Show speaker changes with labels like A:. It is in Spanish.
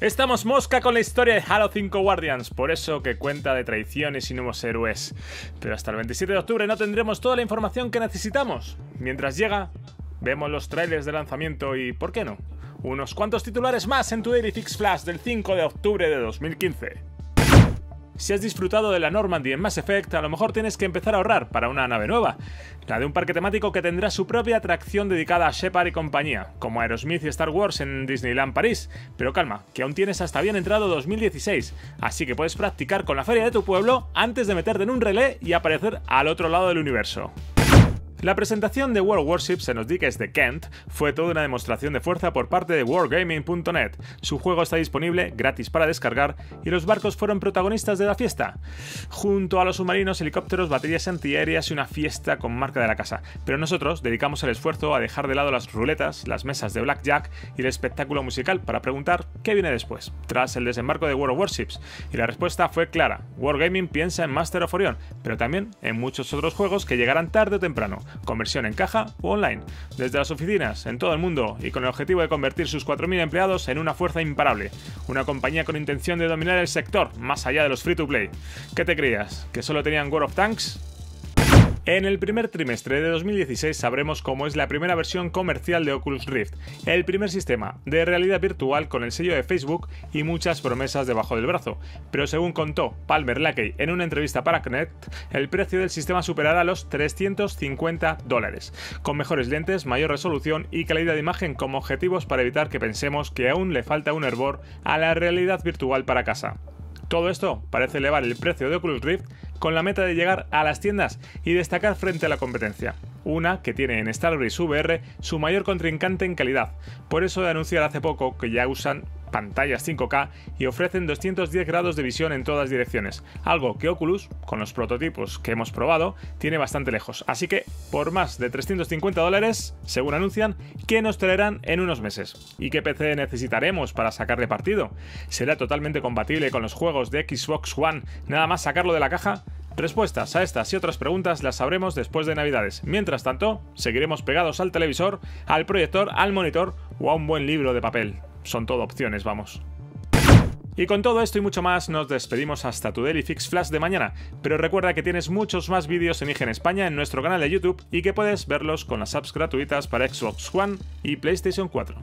A: Estamos mosca con la historia de Halo 5 Guardians, por eso que cuenta de traiciones y nuevos héroes. Pero hasta el 27 de octubre no tendremos toda la información que necesitamos. Mientras llega, vemos los trailers de lanzamiento y, ¿por qué no? Unos cuantos titulares más en tu Daily Fix Flash del 5 de octubre de 2015. Si has disfrutado de la Normandy en Mass Effect, a lo mejor tienes que empezar a ahorrar para una nave nueva, la de un parque temático que tendrá su propia atracción dedicada a Shepard y compañía, como Aerosmith y Star Wars en Disneyland París. Pero calma, que aún tienes hasta bien entrado 2016, así que puedes practicar con la feria de tu pueblo antes de meterte en un relé y aparecer al otro lado del universo. La presentación de World Warships en los diques de Kent fue toda una demostración de fuerza por parte de Wargaming.net. Su juego está disponible gratis para descargar y los barcos fueron protagonistas de la fiesta, junto a los submarinos, helicópteros, baterías antiaéreas y una fiesta con marca de la casa. Pero nosotros dedicamos el esfuerzo a dejar de lado las ruletas, las mesas de blackjack y el espectáculo musical para preguntar qué viene después, tras el desembarco de World Warships. Y la respuesta fue clara: Wargaming piensa en Master of Orion, pero también en muchos otros juegos que llegarán tarde o temprano conversión en caja o online, desde las oficinas, en todo el mundo, y con el objetivo de convertir sus 4.000 empleados en una fuerza imparable, una compañía con intención de dominar el sector, más allá de los free to play. ¿Qué te creías? ¿Que solo tenían World of Tanks? En el primer trimestre de 2016 sabremos cómo es la primera versión comercial de Oculus Rift, el primer sistema de realidad virtual con el sello de Facebook y muchas promesas debajo del brazo. Pero según contó Palmer Lackey en una entrevista para Connect, el precio del sistema superará los 350 dólares, con mejores lentes, mayor resolución y calidad de imagen como objetivos para evitar que pensemos que aún le falta un hervor a la realidad virtual para casa. Todo esto parece elevar el precio de Oculus Rift con la meta de llegar a las tiendas y destacar frente a la competencia, una que tiene en Starbreeze VR su mayor contrincante en calidad. Por eso de anunciar hace poco que ya usan pantallas 5K y ofrecen 210 grados de visión en todas direcciones, algo que Oculus, con los prototipos que hemos probado, tiene bastante lejos. Así que, por más de 350 dólares, según anuncian, que nos traerán en unos meses. ¿Y qué PC necesitaremos para sacarle partido? ¿Será totalmente compatible con los juegos de Xbox One nada más sacarlo de la caja? Respuestas a estas y otras preguntas las sabremos después de Navidades. Mientras tanto, seguiremos pegados al televisor, al proyector, al monitor o a un buen libro de papel son todo opciones, vamos. Y con todo esto y mucho más nos despedimos hasta tu Daily Fix Flash de mañana, pero recuerda que tienes muchos más vídeos en IGN España en nuestro canal de YouTube y que puedes verlos con las apps gratuitas para Xbox One y PlayStation 4.